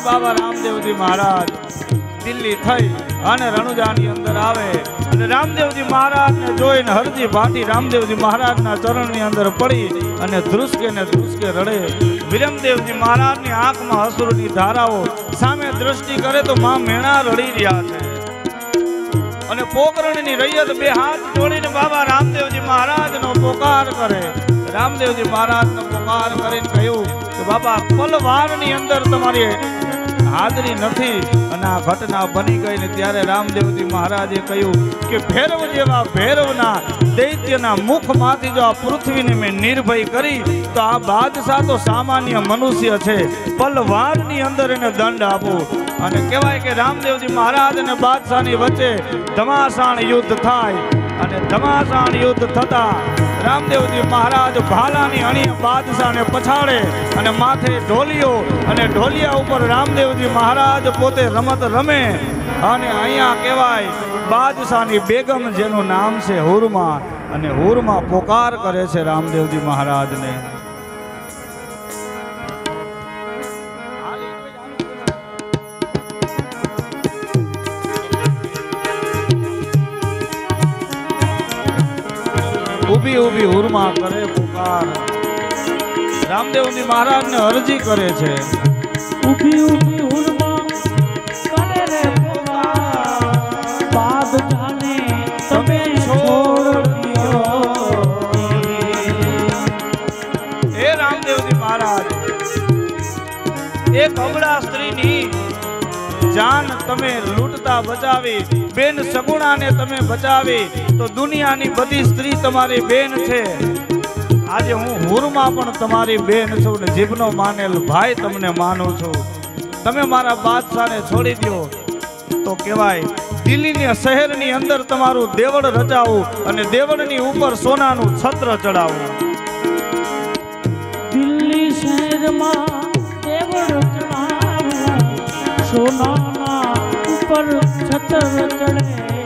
ને બાબા રામદેવજી મહારાજ. દિલ્હી થઈ અને રણુજાની અંદર આવે. અને રામદેવજી મહારાજને જોઈને હરજી ભાટી રામદેવજી મહારાજના ચરણની અંદર પડી અને ધ્રુસકે ને ધ્રુસકે રડે. વિરમદેવજી મહારાજની આંખમાં અસુરની ધારાઓ સામે દ્રષ્ટિ કરે તો માં મેણા રડી રહ્યા છે. અને પોકરણની રૈયત બે હાથ જોડીને બાબા રામદેવજી મહારાજનો પોકાર કરે. રામદેવજી મહારાજનો પોકાર કરીને કહ્યું કે બાબા, પલવારની અંદર તમારી હાજરી નથી. અને આ ઘટના બની ગઈ ને ત્યારે રામદેવજી મહારાજે કહ્યું કે ભૈરવ જેવા ભૈરવના દૈત્યના મુખમાંથી જો આ પૃથ્વીને મેં નિર્ભય કરી, તો આ બાદશાહ તો સામાન્ય મનુષ્ય છે. પલવારની અંદર એને દંડ આપો. અને કહેવાય કે રામદેવજી મહારાજ અને બાદશાહની વચ્ચે ધમાસાણ યુદ્ધ થાય. અને ધમાસાણ યુદ્ધ થતા રામદેવજી મહારાજ ભાલાની અણી બાદશાહને પછાડે અને માથે ઢોલીઓ અને ઢોલિયા ઉપર રામદેવજી મહારાજ પોતે રમત રમે. અને અહીંયા કહેવાય, બાદશાહની બેગમ જેનું નામ છે હુરમા અને હુરમા પોકાર કરે છે રામદેવજી મહારાજને. ઊભી ઊભી હુરમા કરે પુકાર. રામદેવજી મહારાજને અરજી કરે છે. ઊભી ઊભી હુરમા કરે રે પુકાર. બાદ જાને તમે છોડ્યો હે રામદેવજી મહારાજ એક અબળા સ્ત્રીની જાન તમે લૂંટતા બચાવી, બેન સગુણાને તમે બચાવી, તો દુનિયાની બધી સ્ત્રી તમારી બેન છે. આજે હું હુરમાં પણ તમારી બેન છું ને જીભનો માનેલ ભાઈ તમને માનું છું. તમે મારા બાદશાહને છોડી દો તો કહેવાય, દિલ્હીની શહેરની અંદર તમારું દેવળ રચાવું અને દેવળની ઉપર સોનાનું છત્ર ચડાવવું દિલ્હી શહેરમાં સોનાના ઉપર છત્ર ચડે.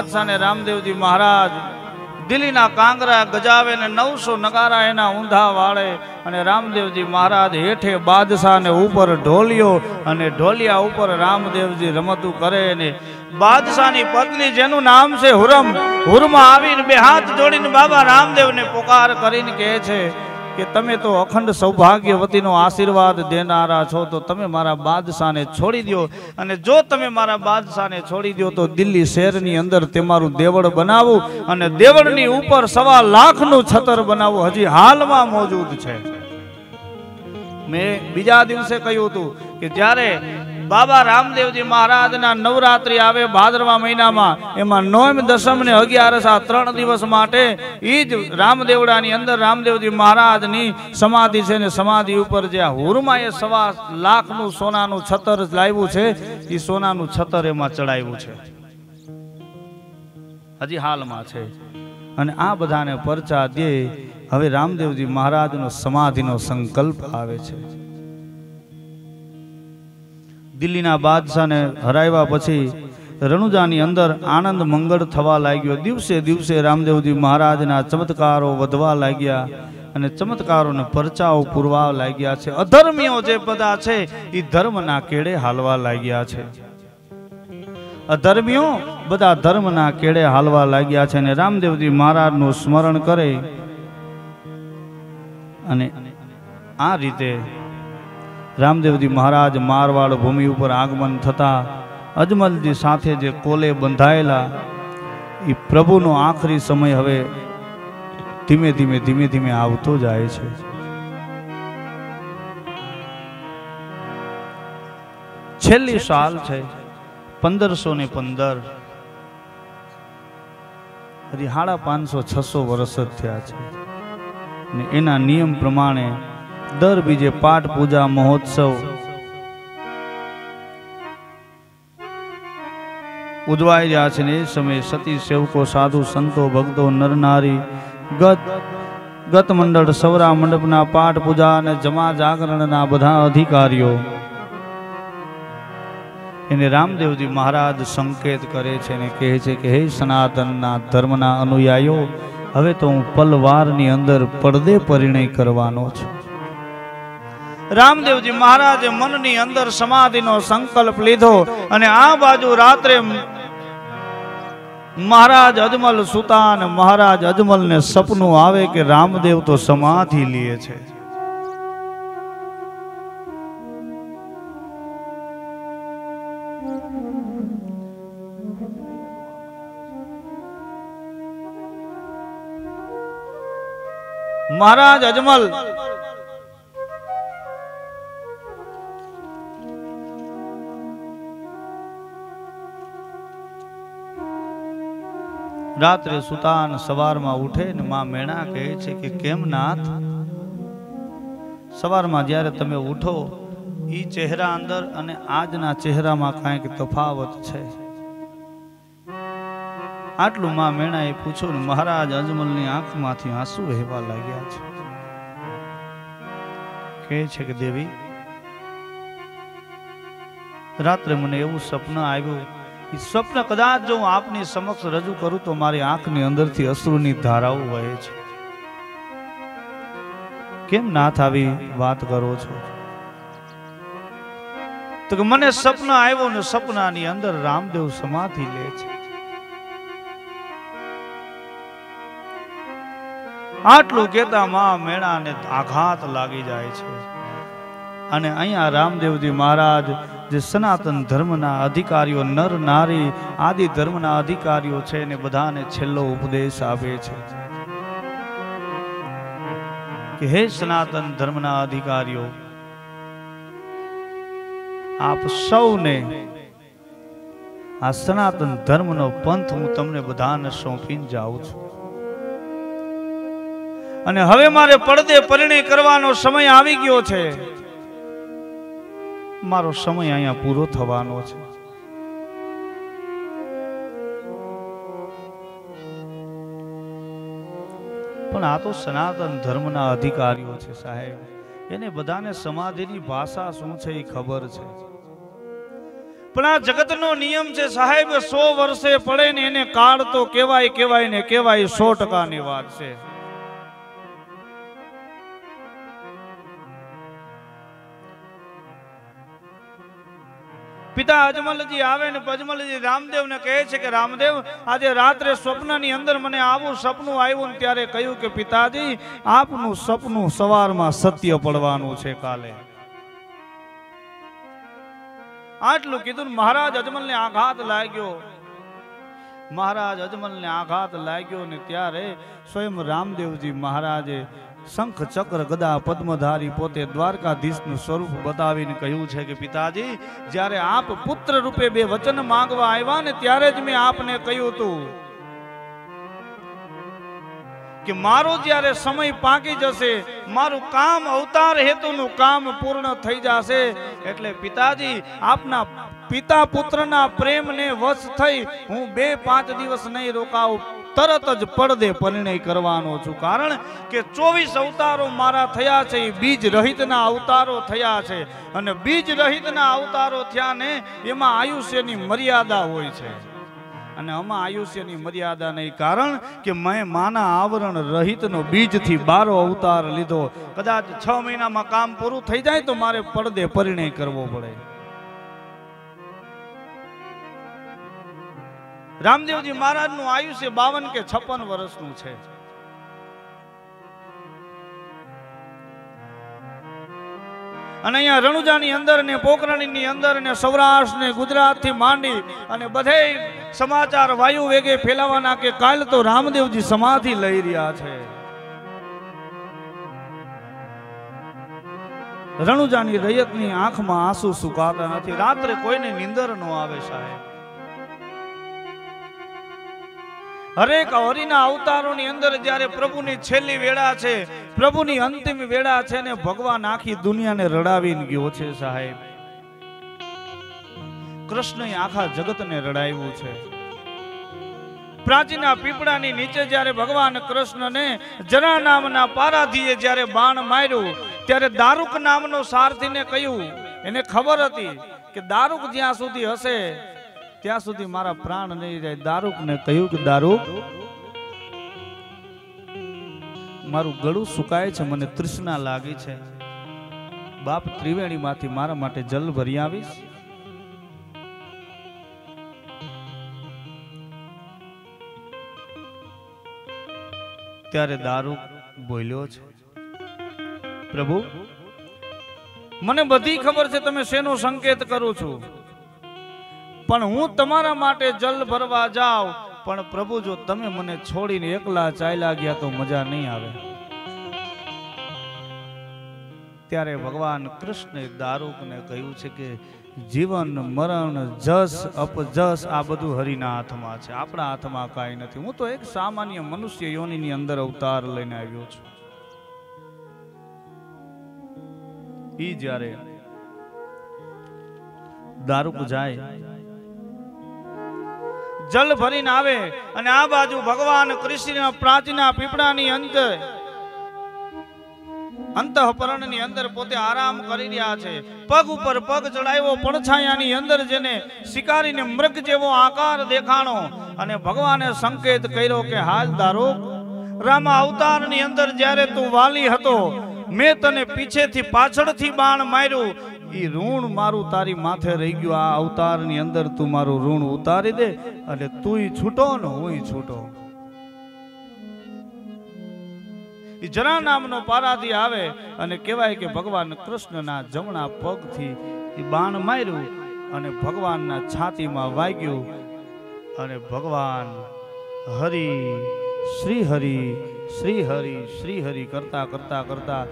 બાદશાહ ને રામદેવજી મહારાજ દિલ્હીના કાંગરા, ગજાવે ને નવસો નગારા એના ઊંધા વાળે અને રામદેવજી મહારાજ હેઠે બાદશાહ ને ઉપર ઢોલિયો અને ઢોલિયા ઉપર રામદેવજી રમતું કરે ને બાદશાહની પત્ની જેનું નામ છે હુરમ. હુરમાં આવીને બે હાથ જોડીને બાબા રામદેવને પોકાર કરીને કહે છે કે તમે તો અખંડ સૌભાગ્યવતીનો આશીર્વાદ દેનારા છો, તો તમે મારા બાદશાહને છોડી દો અને જો તમે મારા બાદશાહને છોડી દો તો દિલ્હી શહેરની અંદર તે મારું દેવળ બનાવું અને દેવળની ઉપર સવા લાખનું છતર બનાવવું હજી હાલમાં મોજૂદ છે. મેં બીજા દિવસે કહ્યું હતું કે જ્યારે બાબા રામદેવજી મહારાજના નવરાત્રિ આવે ભાદરવા મહિનામાં, એમાં નોમ દસમ ને અગિયારસ આ ત્રણ દિવસ માટે એ જ રામદેવડાની અંદર રામદેવજી મહારાજની સમાધિ છે ને સમાધિ ઉપર જે હુરમાએ સવા લાખનું સોનાનું છતર લાવ્યું છે એ સોનાનું છતર એમાં ચડાવ્યું છે. હજી હાલમાં છે. અને આ બધાને પરચા દે, હવે રામદેવજી મહારાજનો સમાધિનો સંકલ્પ આવે છે. દિલ્હીના બાદશાહને હરાવ્યા પછી રણુજાની અંદર આનંદ મંગળ થવા લાગ્યો. દિવસે દિવસે રામદેવજી મહારાજના ચમત્કારો વધવા લાગ્યા અને ચમત્કારોને પરચાઓ પૂરવા લાગ્યા છે. અધર્મીઓ જે બધા છે એ ધર્મના કેડે હાલવા લાગ્યા છે. અધર્મીઓ બધા ધર્મના કેડે હાલવા લાગ્યા છે અને રામદેવજી મહારાજનું સ્મરણ કરે અને આ રીતે રામદેવજી મહારાજ મારવાડ ભૂમિ ઉપર આગમન થતા અજમલજી સાથે જે કોલે બંધાયેલા એ પ્રભુનો આખરી સમય હવે ધીમે ધીમે ધીમે ધીમે આવતો જાય છે. છેલ્લી સાલ છે, પંદરસો ને પંદર. હજી સાડા પાંચસો, છસો વર્ષ જ થયા છે. એના નિયમ પ્રમાણે દર બીજે પાઠ પૂજા મહોત્સવ. ઉજવાઈ રહ્યા છે ને એ સમયે સતી સેવકો, સાધુ, સંતો, ભક્તો, નરનારી, ગત ગત મંડળ સવરા મંડપના પાઠ પૂજા અને જમા જાગરણના બધા અધિકારીઓ. એને રામદેવજી મહારાજ સંકેત કરે છે ને કહે છે કે, હે સનાતનના ધર્મના અનુયાયીઓ, હવે તો હું પલવારની અંદર પડદે પરિણય કરવાનો છું. રામદેવજી મહારાજે મનની અંદર સમાધિનો સંકલ્પ લીધો અને આ બાજુ રાત્રે મહારાજ અજમલ સુતાન, મહારાજ અજમલ ને સપનું આવે કે રામદેવ તો સમાધિ લે છે. મહારાજ અજમલ રાત્રે સુતાન સવારમાં ઉઠે ને માં મેણા કહે છે કે, કેમ નાથ? સવારમાં જ્યારે તમે ઉઠો એ ચહેરા અંદર અને આજના ચહેરામાં કાંઈક તફાવત છે. આટલું માં મેણાએ પૂછ્યું ને મહારાજ અજમલની આંખમાંથી આંસુ વહેવા લાગ્યા છે. કહે છે કે, દેવી, રાત્રે મને એવું સપન આવ્યું સ્વપ્ન કદાચ જો હું આપની સમક્ષ રજૂ કરું તો મારી આંખની અંદરથી અશ્રુની ધારાઓ વહે છે. કેમ નાથ આવી વાત કરો છો? તો કે મને સપના આવ્યો ને સપનાની અંદર રામદેવ સમાધિ લે છે. આટલું કેતા માં મેળાને આઘાત લાગી જાય છે. અને અહીંયા રામદેવજી મહારાજ જે સનાતન ધર્મના અધિકારીઓ, નર, નારી, આદિ ધર્મના અધિકારીઓ છે એને બધાને છેલ્લો ઉપદેશ આપે છે. કે હે સનાતન ધર્મના અધિકારીઓ, આપ સૌને આ સનાતન ધર્મનો પંથ હું તમને બધાને સોંપીને જાઉં છું. અને હવે મારે પડદે પરિણય કરવાનો સમય આવી ગયો છે. મારો સમય અહીંયા પૂરો થવાનો છે. પણ આ તો સનાતન ધર્મના અધિકારીઓ છે સાહેબ. એને બધાને સમાધિની ભાષા શું છે એ ખબર છે. પણ આ જગતનો નિયમ છે સાહેબ, સો વર્ષે પડે ને એને કાળ તો કેવાય કેવાય ને કેવાય સો ટકાની વાત છે. પિતા અજમલજી આવે ને અજમલજી રામદેવને કહે છે કે, રામદેવ, આજે રાત્રે સ્વપ્નની અંદર મને આવું સપનું આવ્યું ને ત્યારે કહ્યું કે, પિતાજી, આપનું સપનું સવારમાં સત્ય પડવાનું છે કાલે. આટલું કીધું ને મહારાજ અજમલને આઘાત લાગ્યો. મહારાજ અજમલને આઘાત લાગ્યો ને ત્યારે સ્વયં રામદેવજી મહારાજે શંખ ચક્ર ગદા પદ્મધારી પોતે દ્વારકાધીશનું સ્વરૂપ બતાવીને કહ્યું છે કે પિતાજી, જ્યારે આપ પુત્ર રૂપે બે વચન માંગવા આવ્યા ને ત્યારે જ મેં આપને કહ્યું હતું કે મારો જ્યારે સમય પાકી જશે, મારું કામ અવતાર હેતુનું કામ પૂર્ણ થઈ જશે. એટલે પિતાજી, આપના પિતા પુત્રના પ્રેમને વશ થઈ હું બે પાંચ દિવસ નહીં રોકાવ તરત જ પડદે પરિણય કરવાનો છું. કારણ કે ચોવીસ અવતારો મારા થયા છે એ બીજ રહિતના અવતારો થયા છે. અને બીજ રહિતના અવતારો થયા ને એમાં આયુષ્યની મર્યાદા હોય છે. અને આમાં આયુષ્યની મર્યાદા નહીં. કારણ કે મેં માના આવરણ રહિતનો બીજથી બારો અવતાર લીધો. કદાચ છ મહિનામાં કામ પૂરું થઈ જાય તો મારે પડદે પરિણય કરવો પડે. રામદેવજી મહારાજનું આયુષ્ય બાવન કે છપ્પન વર્ષનું છે. અને અહીંયા રણુજાની અંદર ને પોખરણીની અંદર ને સૌરાષ્ટ્ર ને ગુજરાતથી માંડી અને બધે સમાચાર વાયુ વેગે ફેલાવાના કે કાલ તો રામદેવજી સમાધિ લઈ રહ્યા છે. રણુજાની રૈયતની આંખમાં આંસુ સુકાતા નથી. રાત્રે કોઈને નિંદર ન આવે સાહેબ. હરેક હરિના અવતારોની અંદર જ્યારે પ્રભુની છેલ્લી વેળા છે, પ્રભુની અંતિમ વેળા છે ને ભગવાન આખી દુનિયાને રડાવીને ગયો છે સાહેબ. કૃષ્ણએ આખા જગતને રડાવ્યું છે. પ્રાચીના પીપળાની નીચે જ્યારે ભગવાન કૃષ્ણને જરા નામના પારાધીએ જ્યારે બાણ માર્યું, ત્યારે દારૂક નામનો સારથીને કહ્યું, એને ખબર હતી કે દારૂક જ્યાં સુધી હશે ત્યાં સુધી મારા પ્રાણ નહીં જાય દારૂકને કહ્યું કે, દારૂક, મારું ગળું સુકાય છે, મને તૃષ્ણા લાગી છે. બાપ ત્રિવેણીમાંથી મારા માટે જલ ભરી આવીશ. ત્યારે દારૂ બોલ્યો છે, પ્રભુ, મને બધી ખબર છે, તમે શેનો સંકેત કરું છું? પણ હું તમારા માટે જલ ભરવા જાઉં. પણ પ્રભુ, જો તમે મને છોડીને એકલા ચાલ્યા ગયા તો મજા નહીં આવે. ત્યારે ભગવાન કૃષ્ણે દારૂકને કહ્યું છે કે, જીવન, મરણ, જસ, અપજસ, આ બધું હરિના હાથમાં છે. આપણા હાથમાં કાંઈ નથી. હું તો એક સામાન્ય મનુષ્ય યોનિની અંદર અવતાર લઈને આવ્યો છું. ઈ જ્યારે દારૂક જાય જલ ભરીને આવે અને આ બાજુ ભગવાન કૃષ્ણ પ્રાચીના પીપળાની અંદર, અંતઃપરણની અંદર પોતે આરામ કરી રહ્યા છે. પગ ઉપર પગ ચડાવ્યો, પડછાયાની અંદર જેને શિકારીને મૃગ જેવો આકાર દેખાણો. અને ભગવાને સંકેત કર્યો કે, હાલ ધારો રામા અવતારની અંદર જ્યારે તું વાલી હતો, મેં તને પીછેથી પાછળથી બાણ માર્યું ઈ ઋણ મારું તારી માથે રહી ગયું. આ અવતારની અંદર તું મારું ઋણ ઉતારી દે અને તુંય છૂટો ને હુંય છૂટો. એ જરા નામનો પારાથી આવે અને કહેવાય કે ભગવાન કૃષ્ણના જમણા પગથી એ બાણ માર્યું અને ભગવાનના છાતીમાં વાગ્યું અને ભગવાન હરિ શ્રી હરિ શ્રી હરિ શ્રી હરિ કરતા કરતા કરતા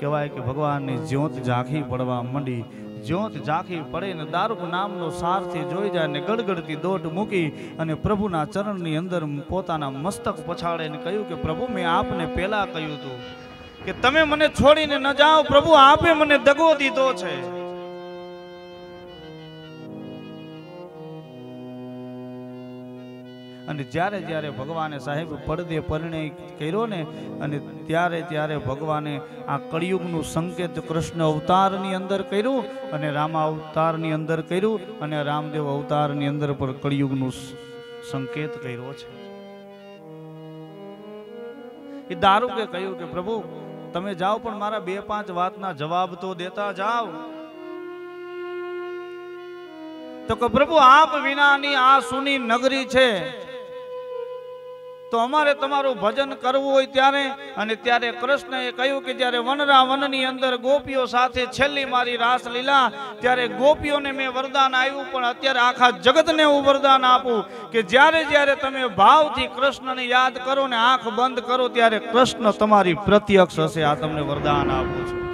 કહેવાય કે ભગવાનની જ્યોત ઝાંખી પડવા માંડી. જ્યોત ઝાંખી પડે ને દારૂક નામનો સારથી જોઈ જાય ને ગડગડતી દોટ મૂકી અને પ્રભુના ચરણની અંદર પોતાના મસ્તક પછાડે ને કહ્યું કે, પ્રભુ, મેં આપને પહેલા કહ્યું હતું કે, તમે મને છોડીને ન જાઓ. પ્રભુ, આપે મને દગો દીધો છે. અને જ્યારે જ્યારે ભગવાને સાહેબ પડદે પરિણય કર્યો ને, અને ત્યારે ત્યારે ભગવાને આ કળિયુગનું સંકેત કૃષ્ણ અવતારની અંદર કર્યું અને રામા અવતારની અંદર કર્યું અને રામદેવ અવતારની અંદર પણ કળિયુગનું સંકેત કર્યો છે. એ દારૂકે કહ્યું કે પ્રભુ, તમે જાઓ પણ મારા બે પાંચ વાતના જવાબ તો દેતા જાઓ. તો કે પ્રભુ, આપ વિનાની આ સુની નગરી છે. તો અમારે તમારું ભજન કરવું હોય ત્યારે, અને ત્યારે કૃષ્ણએ કહ્યું કે જ્યારે વનરા વનની અંદર ગોપીઓ સાથે છેલ્લી મારી રાસ લીલા ત્યારે ગોપીઓને મેં વરદાન આવ્યું પણ અત્યારે આખા જગતને હું વરદાન આપું કે જ્યારે જ્યારે તમે ભાવથી કૃષ્ણને યાદ કરો ને આંખ બંધ કરો, ત્યારે કૃષ્ણ તમારી પ્રત્યક્ષ હશે. આ તમને વરદાન આપું છું.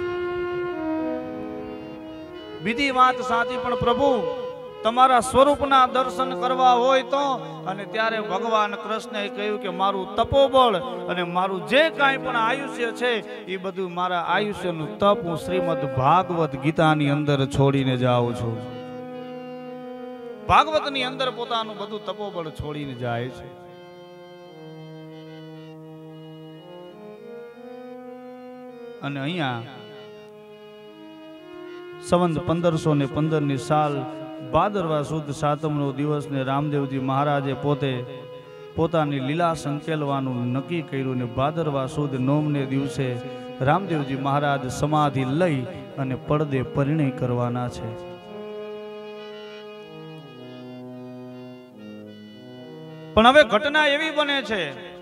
બીજી વાત સાચી, પણ પ્રભુ તમારા સ્વરૂપના દર્શન કરવા હોય તો, અને ત્યારે ભગવાન કૃષ્ણએ કહ્યું કે મારું તપોબળ અને મારું જે કાંઈ પણ આયુષ્ય છે, એ બધું મારા આયુષ્યનું તપ હું શ્રીમદ ભાગવત ગીતાની અંદર છોડીને જાઉં છું. ભાગવતની અંદર પોતાનું બધું તપોબળ છોડીને જાય છે. અને અહીંયા સંવંત પંદરસો ને પંદરની સાલ ભાદરવા સુદ સાતમનો દિવસ રામદેવજી મહારાજે પોતે પોતાની લીલા સંકેલવાનું નક્કી કર્યું ને ભાદરવા સુદ નોમને દિવસે રામદેવજી મહારાજ સમાધિ લઈ અને પડદે પરિણય કરવાના છે. પણ હવે ઘટના એવી બને છે.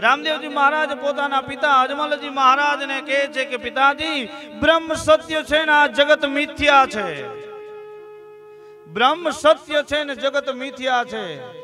રામદેવજી મહારાજ પોતાના પિતા અજમલજી મહારાજને કહે છે કે પિતાજી, બ્રહ્મ સત્ય છે ને આ જગત મિથ્યા છે. બ્રહ્મ સત્ય છે ને જગત મિથ્યા છે.